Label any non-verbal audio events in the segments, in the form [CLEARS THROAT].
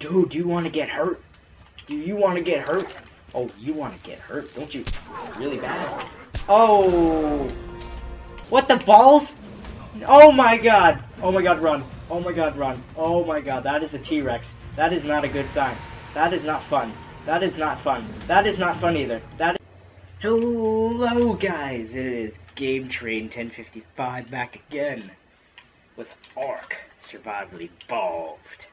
Dude, do you want to get hurt? Do you want to get hurt? Oh, you want to get hurt, don't you? Really bad. Oh! What the balls? Oh my god! Oh my god, run. Oh my god, run. Oh my god, that is a T-Rex. That is not a good sign. That is not fun. That is not fun. That is not fun either. That Hello guys, it is Game Train 1055 back again with Ark Survival Evolved.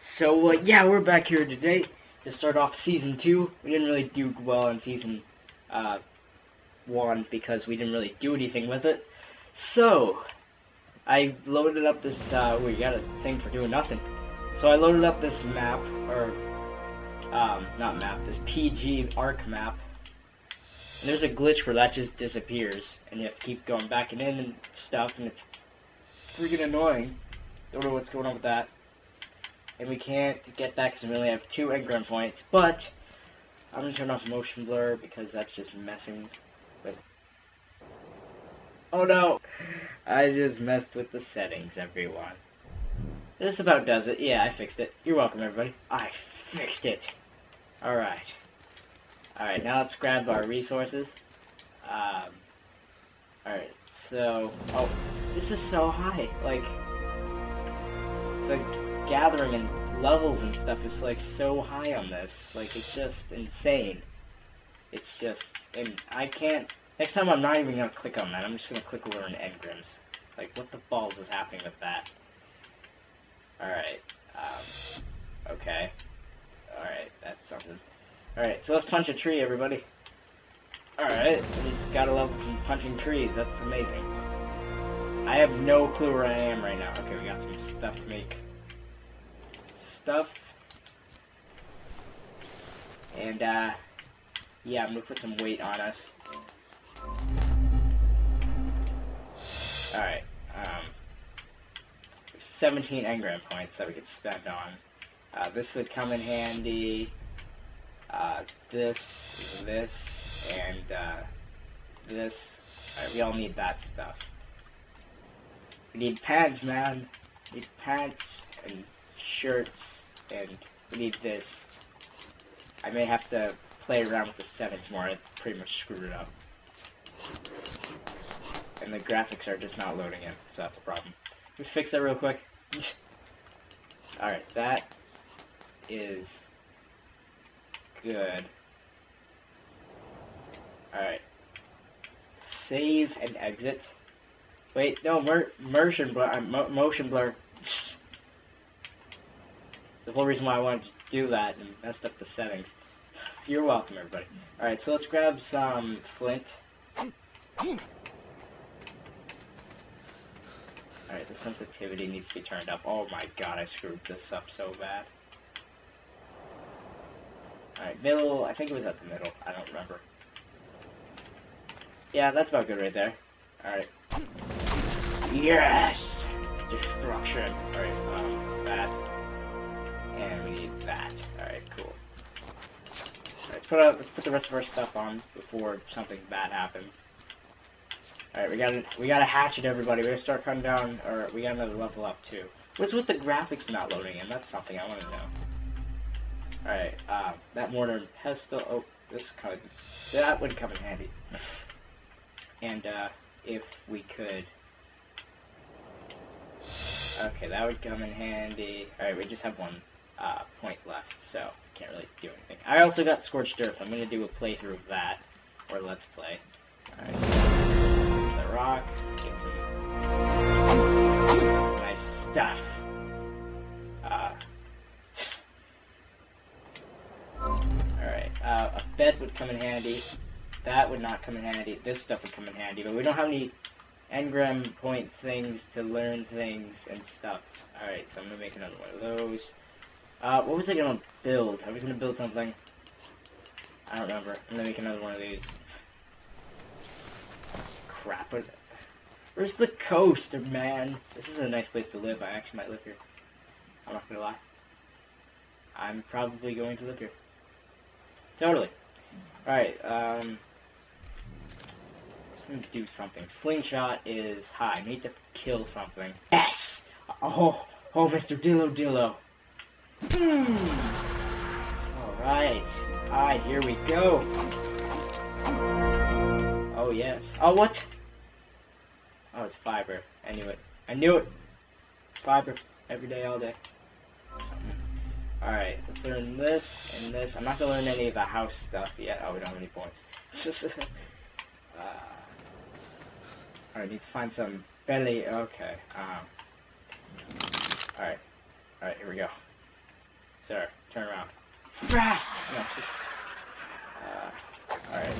So uh, yeah, we're back here today to start off Season 2. We didn't really do well in Season uh, 1 because we didn't really do anything with it. So, I loaded up this, uh, we got a thing for doing nothing. So I loaded up this map, or, um, not map, this PG Ark map. And there's a glitch where that just disappears, and you have to keep going back and in and stuff, and it's freaking annoying. Don't know what's going on with that. And we can't get that because we only have two engram points, but I'm gonna turn off motion blur because that's just messing with... Oh no! I just messed with the settings, everyone. This about does it. Yeah, I fixed it. You're welcome, everybody. I fixed it. Alright. Alright, now let's grab our resources. Um, Alright, so... Oh, this is so high. Like, the gathering and levels and stuff is, like, so high on this. Like, it's just insane. It's just... And I can't... Next time I'm not even gonna click on that. I'm just gonna click learn engrams. Like, what the balls is happening with that? Alright. Um, okay. Alright, that's something. Alright, so let's punch a tree, everybody. Alright, we just got a from punching trees. That's amazing. I have no clue where I am right now. Okay, we got some stuff to make. Stuff. And, uh, yeah, I'm gonna put some weight on us. Alright, um, 17 engram points that we could spend on. Uh, this would come in handy. Uh, this, this, and uh, this. We all need that stuff. We need pants, man. We need pants and shirts, and we need this. I may have to play around with the settings more. I pretty much screwed it up. And the graphics are just not loading in, so that's a problem. Let me fix that real quick. [LAUGHS] Alright, that is good. Alright. Save and exit. Wait, no, mer motion blur. Uh, mo motion blur. The whole reason why I wanted to do that and messed up the settings. You're welcome, everybody. Alright, so let's grab some flint. Alright, the sensitivity needs to be turned up. Oh my god, I screwed this up so bad. Alright, middle, I think it was at the middle. I don't remember. Yeah, that's about good right there. Alright. Yes! Destruction. Alright, um, that. That. Alright, cool. Alright, let's put, out, let's put the rest of our stuff on before something bad happens. Alright, we got we got a hatchet, everybody. We gotta start cutting down, or we got another level up too. What's with the graphics not loading in? That's something I want to know. Alright, uh, that mortar and pestle. Oh, this could, that would come in handy. And uh, if we could, okay, that would come in handy. Alright, we just have one uh, point left, so I can't really do anything. I also got scorched earth. I'm gonna do a playthrough of that, or let's play. Alright rock, get some nice stuff. Uh, Alright, uh, a bed would come in handy. That would not come in handy. This stuff would come in handy, but we don't have any engram point things to learn things and stuff. Alright, so I'm gonna make another one of those. Uh, what was I gonna build? I was gonna build something. I don't remember. I'm gonna make another one of these crap. Where's the coast, man? This is a nice place to live. I actually might live here. I'm not gonna lie. I'm probably going to live here. Totally. Alright, um... Just gonna do something. Slingshot is high. I need to kill something. Yes! Oh, oh, Mr. Dillo Dillo. Hmm. Alright. Alright, here we go. Oh, yes. Oh, what? Oh, it's fiber. I knew it. I knew it. Fiber. Every day, all day. Alright, let's learn this and this. I'm not gonna learn any of the house stuff yet. Oh, we don't have any points. [LAUGHS] uh, Alright, need to find some belly. Okay. Um. Alright. Alright, here we go. Sir, turn around. Fast! No, just, uh, Alright.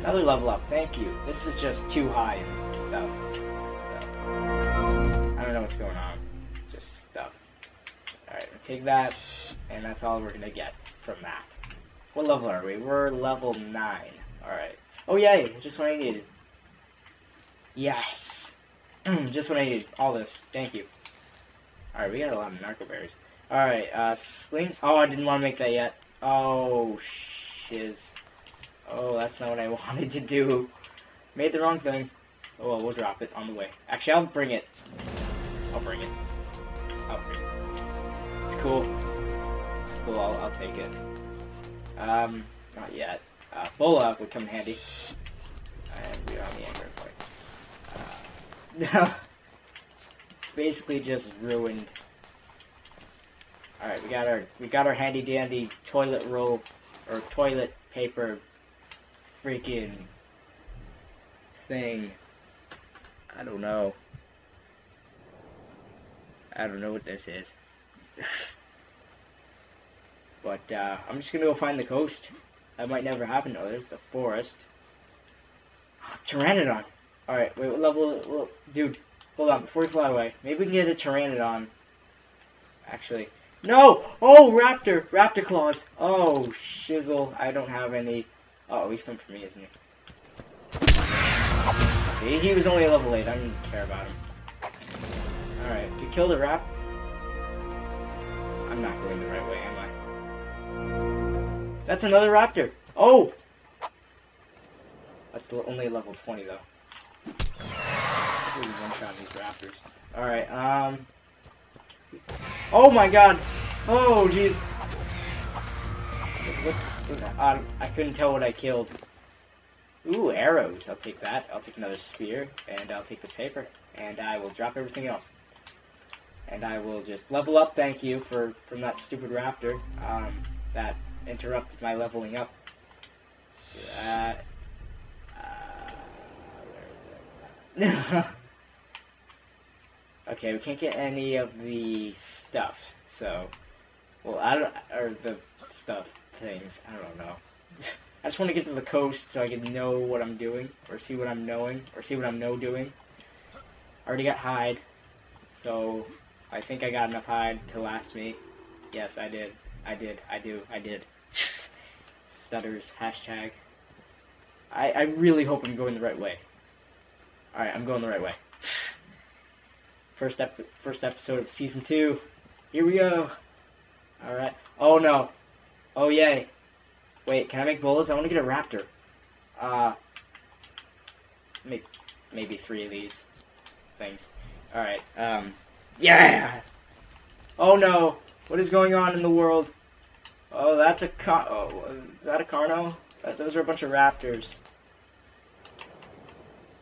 Another level up. Thank you. This is just too high stuff. stuff. I don't know what's going on. Just stuff. Alright, take that, and that's all we're gonna get from that. What level are we? We're level 9. Alright. Oh yay, just what I needed. Yes! [CLEARS THROAT] just what I needed. All this. Thank you. Alright, we got a lot of narco berries. Alright, uh, sling. Oh, I didn't want to make that yet. Oh, shiz. Oh, that's not what I [LAUGHS] wanted to do. Made the wrong thing. Oh, well, we'll drop it on the way. Actually, I'll bring it. I'll bring it. I'll bring it. It's cool. It's cool, I'll, I'll take it. Um, not yet. Uh, Bola would come in handy. And we are on the Android points. Uh, [LAUGHS] basically just ruined. Alright, we got our we got our handy dandy toilet roll or toilet paper freaking thing. I don't know. I don't know what this is. [LAUGHS] but uh, I'm just gonna go find the coast. That might never happen. Oh, there's the forest. Pteranodon. Alright, wait, what level? Well, dude, hold on. Before we fly away, maybe we can get a Pteranodon. Actually. No! Oh, Raptor! Raptor claws! Oh, shizzle. I don't have any. Oh, he's coming for me, isn't he? He, was only a level 8. I don't care about him. Alright, you killed a rap. I'm not going the right way, am I? That's another raptor. Oh! That's only level 20, though. one-shot these raptors. Alright, um... Oh my god! Oh, jeez! Um, I couldn't tell what I killed. Ooh, arrows. I'll take that. I'll take another spear, and I'll take this paper, and I will drop everything else. And I will just level up, thank you, for from that stupid raptor um, that interrupted my leveling up. Uh, uh, [LAUGHS] [LAUGHS] okay, we can't get any of the stuff, so, well, I don't, or the stuff things, I don't know. [LAUGHS] I just want to get to the coast so I can know what I'm doing, or see what I'm knowing, or see what I'm no doing. I already got hide, so I think I got enough hide to last me. Yes, I did. I did. I do. I did. [LAUGHS] Stutters. Hashtag. I, I really hope I'm going the right way. Alright, I'm going the right way. First, ep first episode of Season 2. Here we go. Alright. Oh no. Oh yay. Wait, can I make bullets? I want to get a raptor. Uh, make maybe three of these things. Alright, um, yeah! Oh no! What is going on in the world? Oh, that's a car. Oh, is that a Carno? That, those are a bunch of raptors.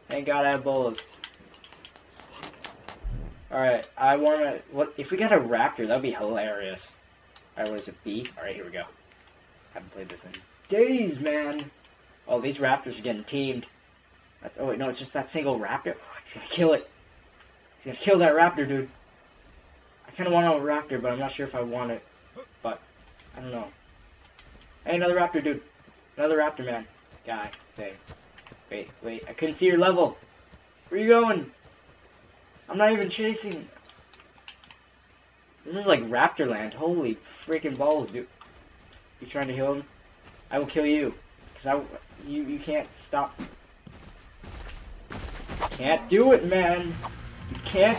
Thank God I have bolas. Alright, I wanna... What If we got a raptor, that'd be hilarious. Alright, what is it, B? Alright, here we go. Haven't played this in days, man. Oh, these raptors are getting teamed. oh, wait, no, it's just that single raptor. Oh, he's gonna kill it. He's gonna kill that raptor, dude. I kind of want a raptor, but I'm not sure if I want it. But, I don't know. Hey, another raptor, dude. Another raptor, man. Guy, thing. Wait, wait, I couldn't see your level. Where you going? I'm not even chasing. This is like Raptor Land. Holy freaking balls, dude. You trying to heal him? I will kill you. Because I, you, you can't stop. Can't do it, man. You can't.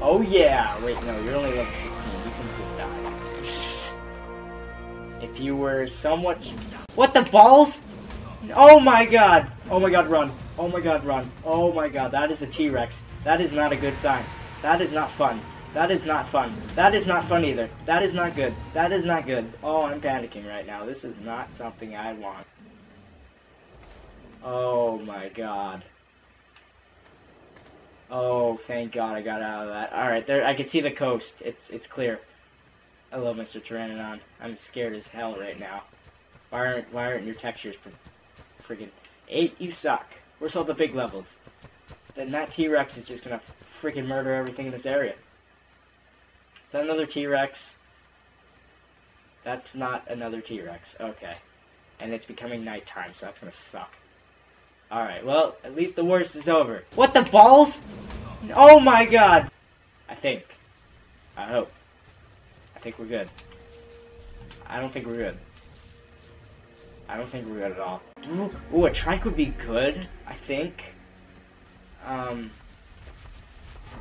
Oh, yeah. Wait, no, you're only level 16. You can just die. [LAUGHS] if you were somewhat... What, the balls? Oh, my God. Oh, my God, run. Oh, my God, run. Oh, my God, that is a T-Rex. That is not a good sign. That is not fun. That is not fun. That is not fun either. That is not good. That is not good. Oh, I'm panicking right now. This is not something I want. Oh my god. Oh, thank god I got out of that. Alright, there I can see the coast. It's it's clear. Hello, Mr. Pteranodon. I'm scared as hell right now. Why aren't why aren't your textures freaking eight? You suck. Where's all the big levels? Then that T-Rex is just gonna freaking murder everything in this area. Is that another T-Rex? That's not another T-Rex. Okay. And it's becoming nighttime, so that's gonna suck. Alright, well, at least the worst is over. What the balls? Oh my god! I think. I hope. I think we're good. I don't think we're good. I don't think we're good at all. Ooh, ooh a trike would be good, I think. Um,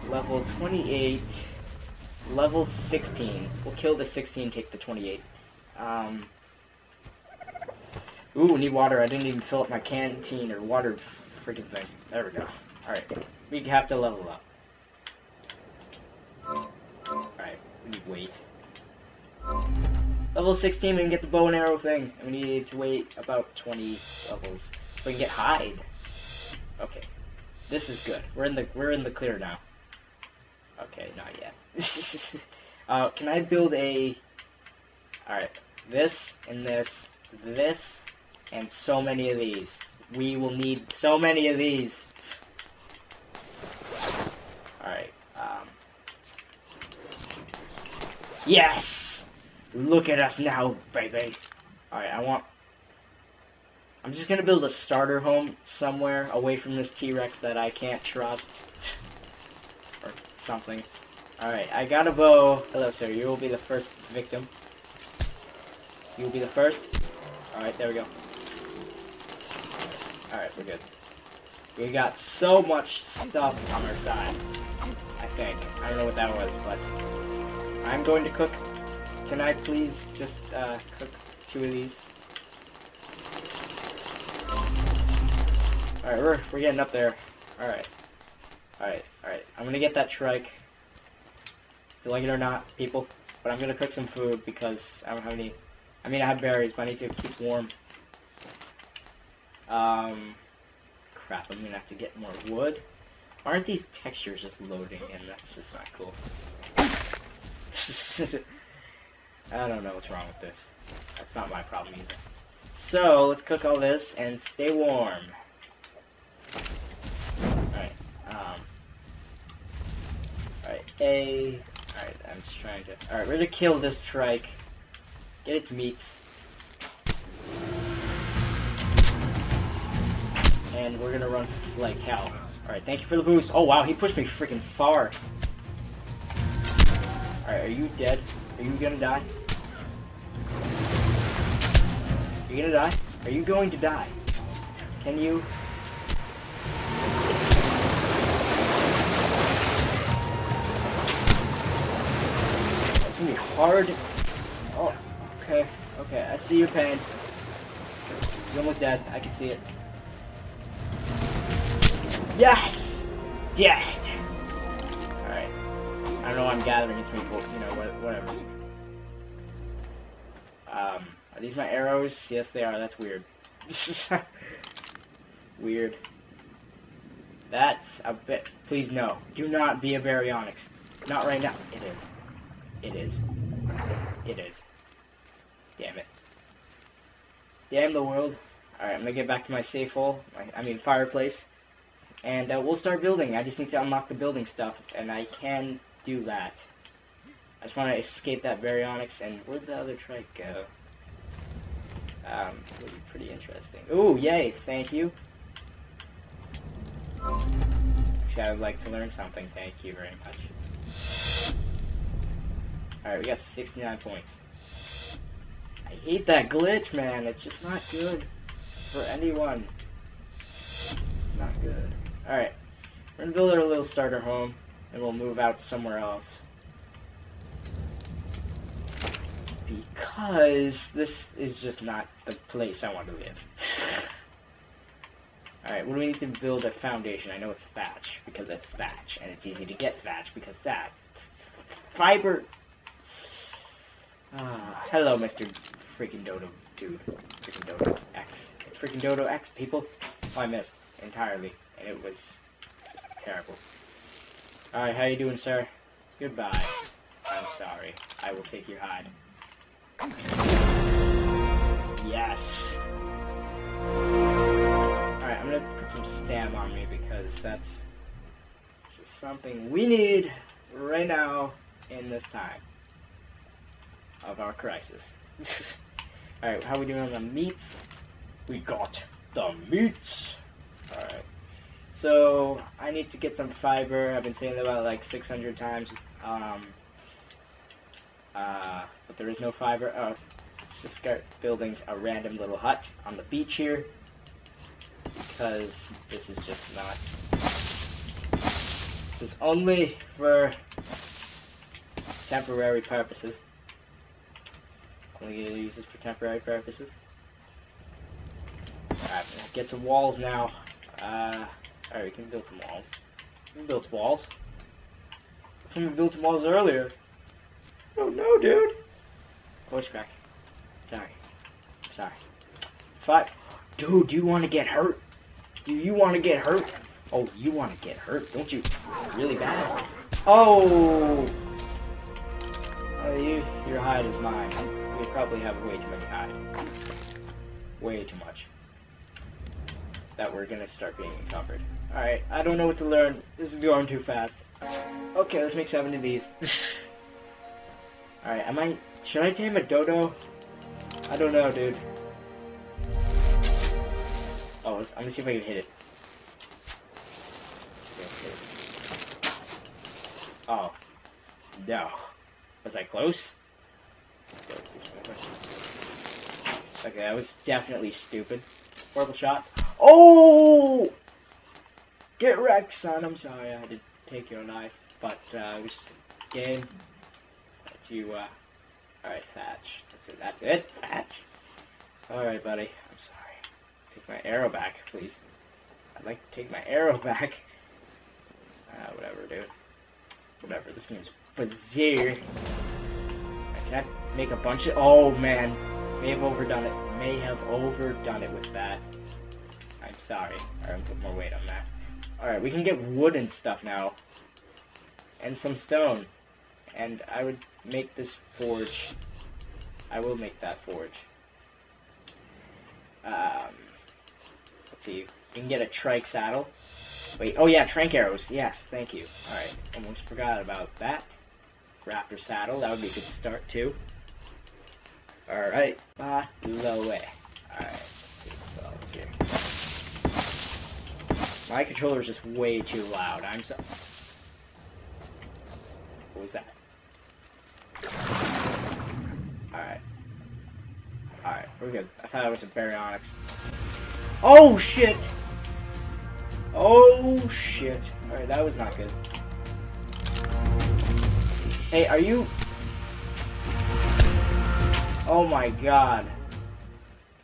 level 28, level 16. We'll kill the 16, take the 28. Um, ooh, need water. I didn't even fill up my canteen or water freaking thing. There we go. Alright, we have to level up. Alright, we need weight. Level 16, we can get the bow and arrow thing. We need to wait about 20 levels. We can get hide. Okay. This is good. We're in the we're in the clear now. Okay, not yet. [LAUGHS] uh, can I build a... Alright. This, and this, this, and so many of these. We will need so many of these. Alright. Um. Yes! Look at us now, baby. Alright, I want... I'm just gonna build a starter home somewhere away from this T-Rex that I can't trust. [LAUGHS] or something. Alright, I got a bow. Hello, sir. You will be the first victim. You will be the first. Alright, there we go. Alright, we're good. We got so much stuff on our side. I think. I don't know what that was, but... I'm going to cook can I please just uh, cook two of these? Alright, we're, we're getting up there. Alright. Alright, alright. I'm gonna get that trike. You like it or not, people. But I'm gonna cook some food because I don't have any... I mean, I have berries, but I need to keep warm. Um... Crap, I'm gonna have to get more wood. Aren't these textures just loading in? That's just not cool. [LAUGHS] I don't know what's wrong with this. That's not my problem either. So, let's cook all this and stay warm. Alright, um... Alright, A... Alright, I'm just trying to... Alright, we're gonna kill this trike. Get its meats. And we're gonna run like hell. Alright, thank you for the boost. Oh wow, he pushed me freaking far. Alright, are you dead? Are you gonna die? Are you gonna die? Are you going to die? Can you? It's gonna be hard. Oh, okay, okay, I see your pain. You're almost dead, I can see it. Yes! Dead! I don't know I'm gathering, it's me, but you know, whatever. Um, are these my arrows? Yes, they are. That's weird. [LAUGHS] weird. That's a bit... Please, no. Do not be a Baryonyx. Not right now. It is. It is. It is. Damn it. Damn the world. Alright, I'm gonna get back to my safe hole. I mean, fireplace. And uh, we'll start building. I just need to unlock the building stuff, and I can do that. I just want to escape that Baryonyx, and where'd the other trike go? Um, it'll be pretty interesting. Ooh, yay, thank you. Actually, I would like to learn something, thank you very much. Alright, we got 69 points. I hate that glitch, man. It's just not good for anyone. It's not good. Alright, we're gonna build our little starter home, and we'll move out somewhere else. because this is just not the place I want to live. Alright, what do we need to build a foundation? I know it's thatch, because it's thatch, and it's easy to get thatch, because that. fiber. Ah, hello, Mr. Freaking Dodo dude. Freaking Dodo X. It's freaking Dodo X, people. Oh, I missed entirely, and it was just terrible. Alright, how you doing, sir? Goodbye. I'm sorry. I will take your hide. Yes. Alright, I'm gonna put some stab on me because that's just something we need right now in this time of our crisis. [LAUGHS] Alright, how we doing on the meats? We got the meats. Alright. So, I need to get some fiber. I've been saying that about like 600 times. Um, uh, but there is no fiber. Oh, let's just start building a random little hut on the beach here. Because this is just not... This is only for temporary purposes. Only gonna use this for temporary purposes. Alright, get some walls now. Uh, alright, we can build some walls. We can build some walls. We can build some walls earlier. Oh no, dude! Voice crack. Sorry. Sorry. Five. Dude, do you want to get hurt? Do you want to get hurt? Oh, you want to get hurt, don't you? Really bad. Oh! oh you, your hide is mine. We probably have way too much hide. Way too much. That we're gonna start being encumbered. Alright, I don't know what to learn. This is going too fast. Okay, let's make seven of these. [LAUGHS] Alright, am I might... Should I tame a dodo? I don't know, dude. Oh, I'm gonna see if I can hit it. Oh. No. Was I close? Okay, that was definitely stupid. Horrible shot. Oh! Get wrecked, son. I'm sorry I had to take your life, but uh, it was just a game. That you, uh... Alright, Thatch. That's it. That's it, Thatch. Alright, buddy. I'm sorry. Take my arrow back, please. I'd like to take my arrow [LAUGHS] back. Uh, whatever, dude. Whatever. This game's bizarre. Can I make a bunch of... Oh, man. May have overdone it. May have overdone it with that. Sorry. Alright, put more weight on that. Alright, we can get wood and stuff now. And some stone. And I would make this forge. I will make that forge. Um, let's see. You can get a trike saddle. Wait, oh yeah, tranq arrows. Yes, thank you. Alright, almost forgot about that. Raptor saddle, that would be a good start too. Alright, way. Alright, My controller is just way too loud. I'm so... What was that? Alright. Alright, we're good. I thought it was a baryonyx. Oh, shit! Oh, shit. Alright, that was not good. Hey, are you... Oh my god.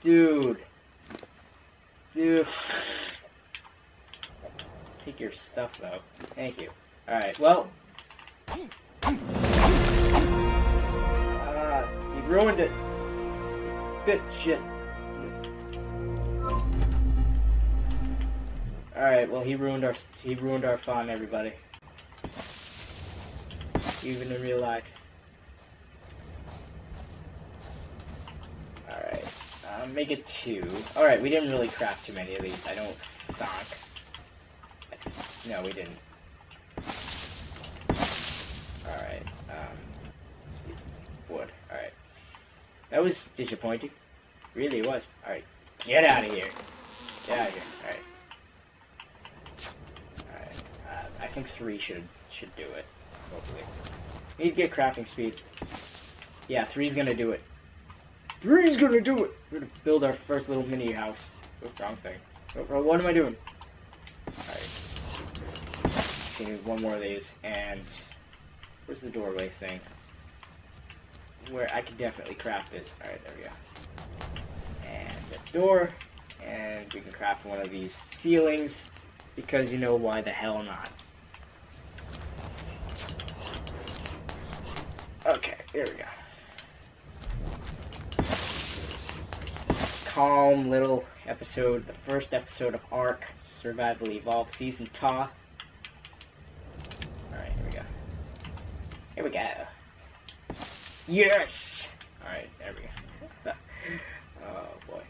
Dude. Dude. Take your stuff, though. Thank you. Alright, well... Uh, you ruined it. Bit shit. Alright, well he ruined our he ruined our fun, everybody. Even in real life. Alright. Uh, make it two. Alright, we didn't really craft too many of these, I don't think. No, we didn't. Alright, um, wood, alright. That was disappointing. Really it was. Alright, get out of here. Get out of here, alright. I think three should should do it. Hopefully. Need to get crafting speed. Yeah, three's gonna do it. Three's gonna do it! We're gonna build our first little mini house. Oh, wrong thing. Oh, what am I doing? Need one more of these, and where's the doorway thing? Where I can definitely craft it. Alright, there we go. And the door, and we can craft one of these ceilings, because you know why the hell not. Okay, There we go. Calm little episode, the first episode of Ark Survival Evolved Season Ta. Alright, here we go. Here we go. Yes! Alright, there we go. [LAUGHS] oh boy.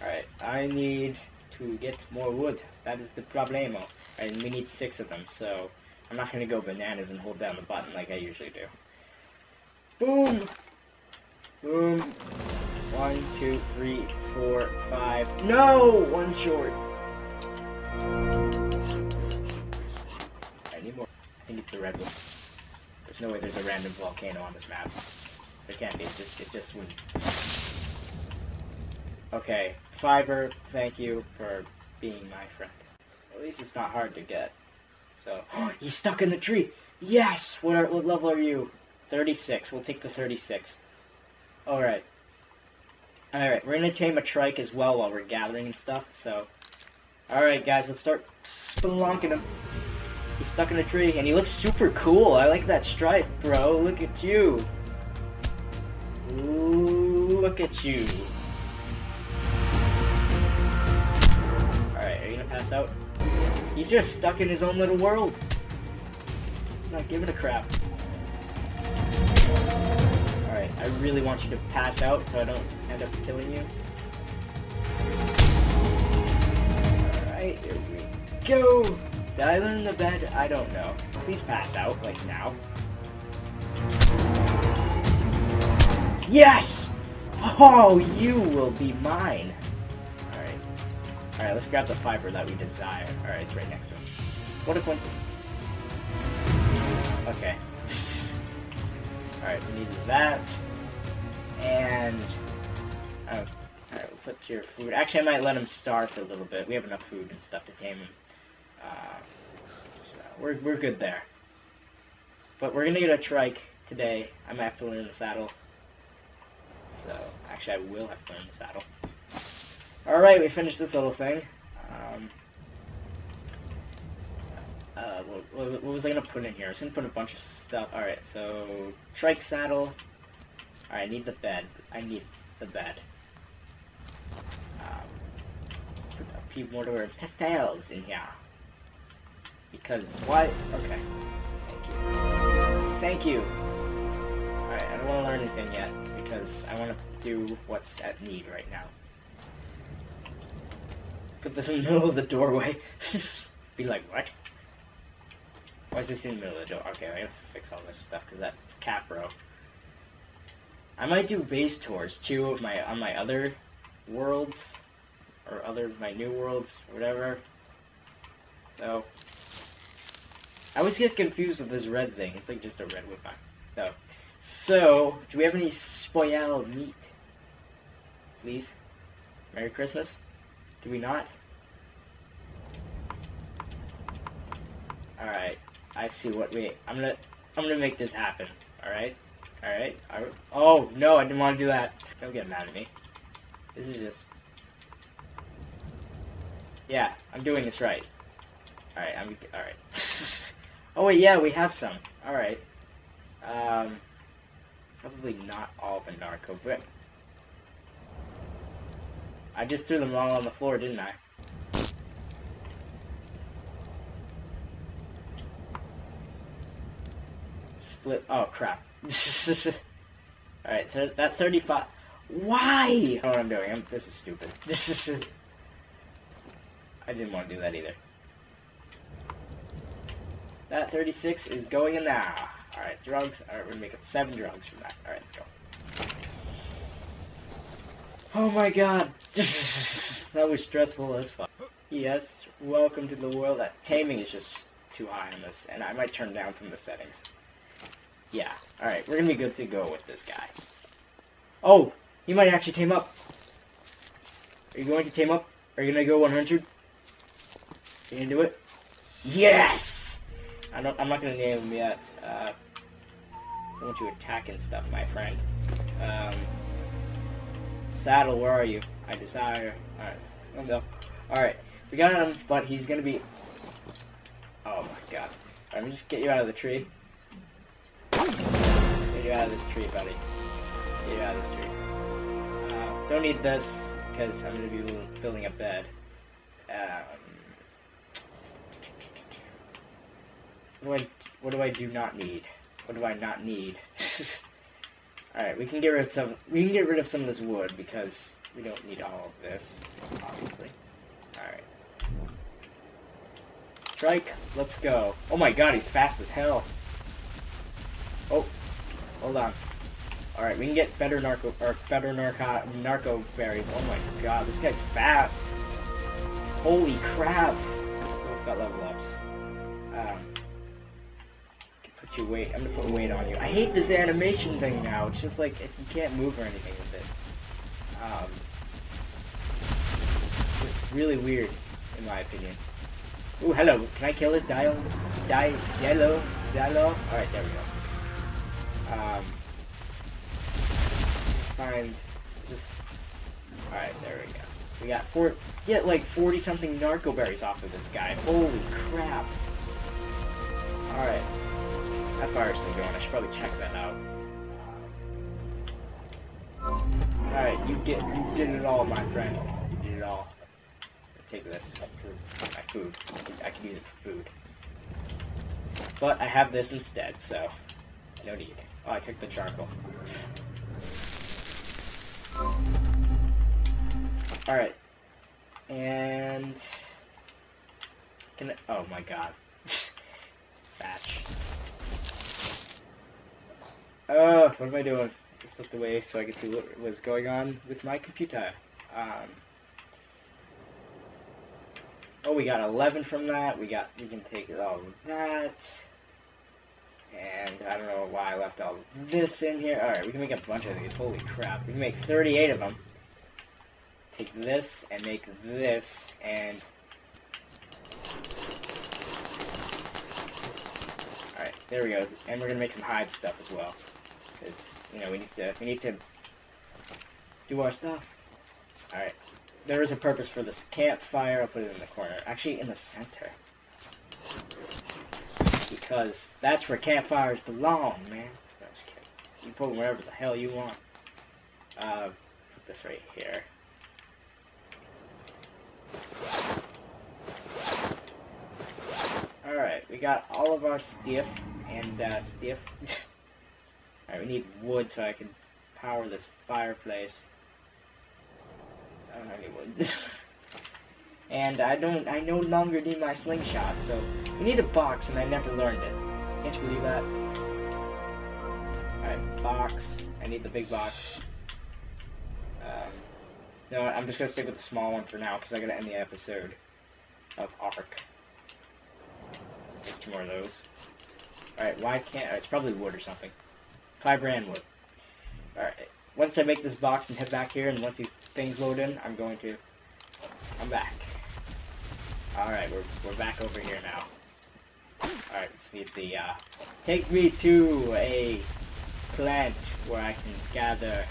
Alright, I need to get more wood. That is the problemo. And we need six of them, so I'm not gonna go bananas and hold down the button like I usually do. Boom! Boom. One, two, three, four, five. No! One short. I need more. I think it's the red one. There's no way there's a random volcano on this map. There can't be. It just, it just wouldn't. Okay. Fiber, thank you for being my friend. At least it's not hard to get. So, [GASPS] he's stuck in the tree. Yes. What are, what level are you? 36. We'll take the 36. All right. All right. We're gonna tame a trike as well while we're gathering and stuff. So, all right, guys, let's start spelunking him. He's stuck in a tree, and he looks super cool. I like that stripe, bro. Look at you. Ooh, look at you. Alright, are you gonna pass out? He's just stuck in his own little world. Not giving a crap. Alright, I really want you to pass out so I don't end up killing you. Alright, we go! Did I learn the bed? I don't know. Please pass out, like now. Yes! Oh, you will be mine. Alright. Alright, let's grab the fiber that we desire. Alright, it's right next to him. What a coincidence. Okay. [LAUGHS] Alright, we need that. And... Oh, Put your food. Actually, I might let him starve for a little bit. We have enough food and stuff to tame him. Uh, so, we're, we're good there. But we're gonna get a trike today. I might have to learn the saddle. So, actually, I will have to learn the saddle. Alright, we finished this little thing. Um, uh, what, what, was I gonna put in here? I was gonna put a bunch of stuff. Alright, so, trike saddle. Alright, I need the bed. I need the bed. Um, put a few more pastels in here. Because, why? Okay. Thank you. Thank you. Alright, I don't want to learn anything yet, because I want to do what's at need right now. Put this in the middle of the doorway. [LAUGHS] Be like, what? Why is this in the middle of the door? Okay, I gotta fix all this stuff, because that cap, capro. I might do base tours, too, of my, on my other worlds, or other, my new worlds, whatever. So, I always get confused with this red thing. It's like just a red whip. So, so do we have any spoiled meat? Please? Merry Christmas? Do we not? Alright. I see what we I'm gonna I'm gonna make this happen. Alright? Alright? Alright. Oh no, I didn't want to do that. Don't get mad at me. This is just Yeah, I'm doing this right. Alright, I'm alright. [LAUGHS] oh wait, yeah, we have some. Alright. Um probably not all a narco, but I just threw them all on the floor, didn't I? Split. Oh, crap. [LAUGHS] Alright, so that 35. Why? I know what I'm doing. I'm, this is stupid. [LAUGHS] This is. I didn't want to do that either. That 36 is going in now. Alright, drugs. Alright, we're gonna make it seven drugs from that. Alright, let's go. Oh my god. [LAUGHS] that was stressful as fuck. Yes, welcome to the world. That taming is just too high on this, and I might turn down some of the settings. Yeah, alright, we're gonna be good to go with this guy. Oh, he might actually tame up. Are you going to tame up? Are you gonna go 100? You gonna do it? Yes! I don't, I'm not gonna name him yet. Uh, I want you attacking stuff, my friend. Um, Saddle, where are you? I desire. Alright, let go. Alright, we got him, but he's gonna be... Oh my god. Let me just get you out of the tree. Get you out of this tree, buddy. Get you out of this tree. Don't need this, because I'm going to be building a bed. Um, what do I what do I do not need? What do I not need? [LAUGHS] Alright, we can get rid of some we can get rid of some of this wood because we don't need all of this, obviously. Alright. Strike, let's go. Oh my god, he's fast as hell. Oh, hold on. Alright, we can get better narco or better narco narco berries. Oh my god, this guy's fast. Holy crap. We've got level ups. Um put your weight. I'm gonna put weight on you. I hate this animation thing now. It's just like you can't move or anything with it. Um, just really weird, in my opinion. Ooh, hello. Can I kill this Dio? Die yellow? Dialo? Alright, there we go. Um, find just. Alright, there we go. We got four. Get like 40 something narco berries off of this guy. Holy crap. Alright. That fire's still going. I should probably check that out. Alright, you did you did it all, my friend. You did it all. take this, because my food. I can use it for food. But I have this instead, so no need. Oh, I took the charcoal. Alright. And can I, oh my god. [LAUGHS] Batch. Oh, what am I doing? Just looked away so I could see what was going on with my computer. Um, oh, we got 11 from that. We got, we can take all of that. And I don't know why I left all this in here. Alright, we can make a bunch of these. Holy crap. We can make 38 of them. Take this and make this and... Alright, there we go. And we're gonna make some hide stuff as well because you know we need to we need to do our stuff. All right, there is a purpose for this campfire. I'll put it in the corner, actually in the center, because that's where campfires belong, man. You put wherever the hell you want. Uh, put this right here. Alright, we got all of our stiff and uh, stiff. [LAUGHS] Alright, we need wood so I can power this fireplace. I don't have any wood. [LAUGHS] and I don't, I no longer need my slingshot, so we need a box and I never learned it. Can't you believe that? Alright, box. I need the big box. Um, no, I'm just gonna stick with the small one for now because I gotta end the episode of Ark. Two more of those. Alright, why can't, it's probably wood or something. Five rand wood. Alright. Once I make this box and head back here, and once these things load in, I'm going to... I'm back. Alright, we're, we're back over here now. Alright, let's need the, uh... Take me to a plant where I can gather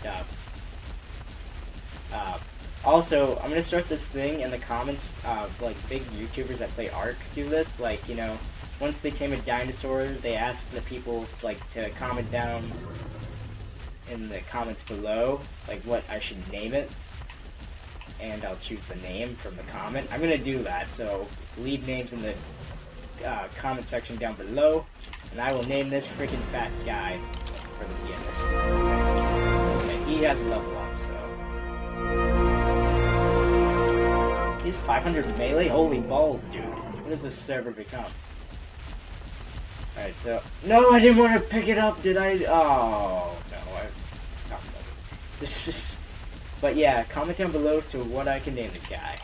stuff. Uh, also, I'm gonna start this thing in the comments, like, big YouTubers that play Ark do this, like, you know, once they tame a dinosaur, they ask the people like to comment down in the comments below, like what I should name it, and I'll choose the name from the comment. I'm gonna do that, so leave names in the uh, comment section down below, and I will name this freaking fat guy for the beginner. And he has a level up, so. He's 500 melee? Holy balls, dude. What does this server become? Alright, so... No, I didn't want to pick it up, did I? Oh, no, I... This is. But yeah, comment down below to what I can name this guy.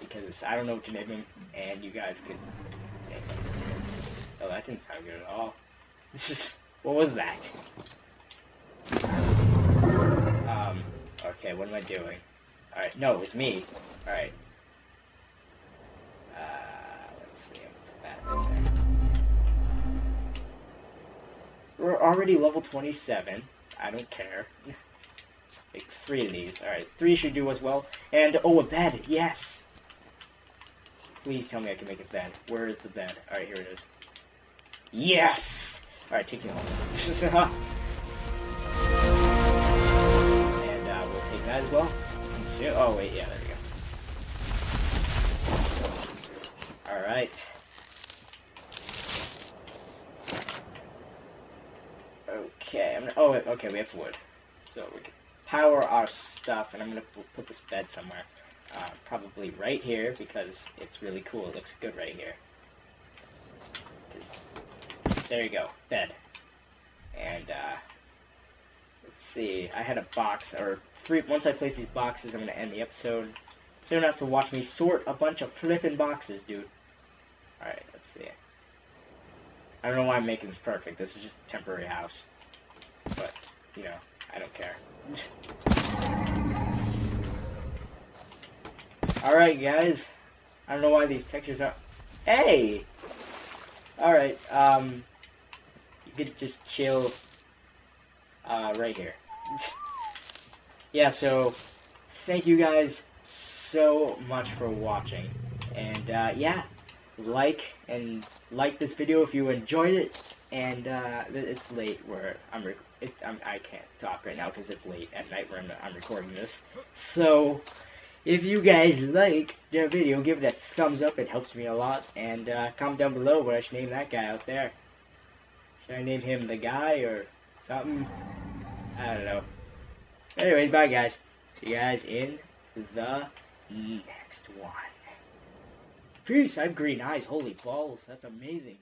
Because I don't know what to name him, and you guys could name him. Oh, that didn't sound good at all. [LAUGHS] This is... What was that? Um, okay, what am I doing? Alright, no, it was me. Alright. Uh, let's see, that. We're already level 27. I don't care. [LAUGHS] Make three of these. Alright, three should do as well. And, oh, a bed. Yes! Please tell me I can make a bed. Where is the bed? Alright, here it is. Yes! Alright, take me home. [LAUGHS] and uh, we'll take that as well. Oh, wait, yeah, there we go. Alright. Okay, I'm gonna, oh, okay, we have wood. So we can power our stuff, and I'm gonna put this bed somewhere. Uh, probably right here, because it's really cool. It looks good right here. There you go, bed. And, uh, let's see, I had a box, or three, once I place these boxes, I'm gonna end the episode. So you don't have to watch me sort a bunch of flipping boxes, dude. Alright, let's see. I don't know why I'm making this perfect. This is just a temporary house. But, you know, I don't care. [LAUGHS] Alright, guys. I don't know why these textures are... Hey! Alright, um... You could just chill... Uh, right here. [LAUGHS] yeah, so... Thank you guys so much for watching. And, uh, yeah like and like this video if you enjoyed it. And uh, it's late where I'm, it, I can't talk right now because it's late at night where I'm, I'm recording this. So if you guys like the video, give it a thumbs up. It helps me a lot. And uh, comment down below what I should name that guy out there. Should I name him the guy or something? I don't know. Anyways, bye guys. See you guys in the next one. Peace, I have green eyes. Holy balls, that's amazing.